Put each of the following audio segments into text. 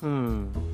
嗯。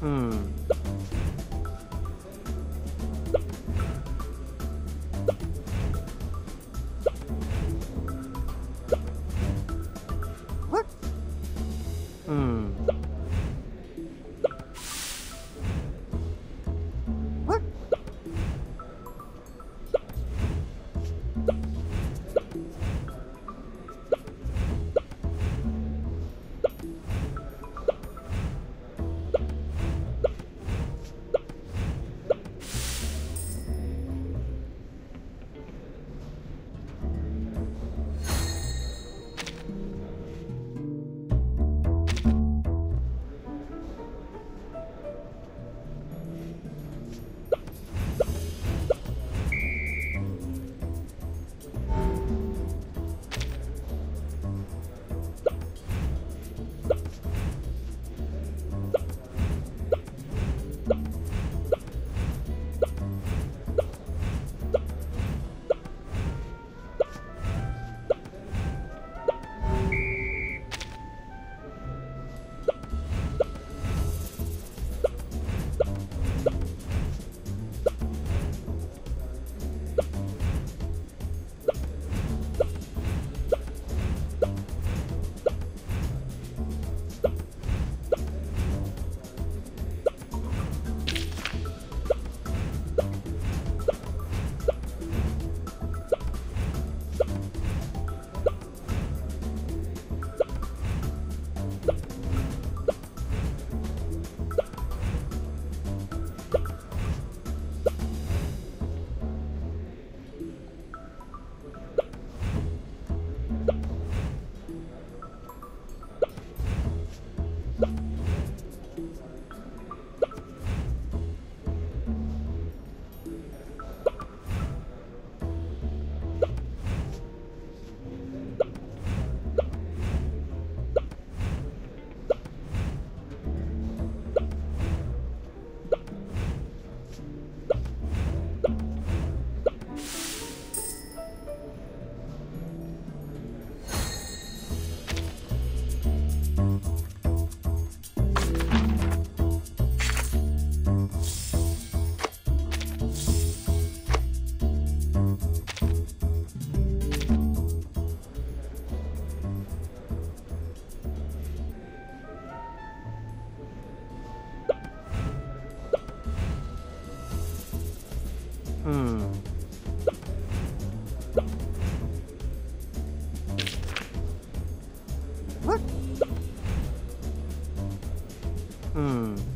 Hmm. 嗯。